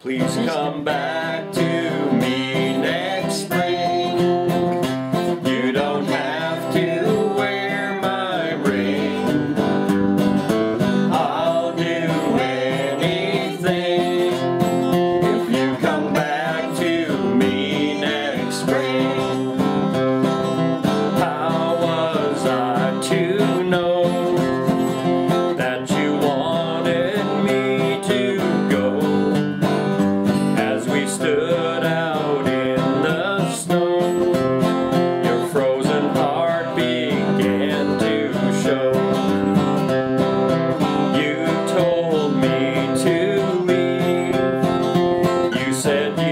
Please come back said you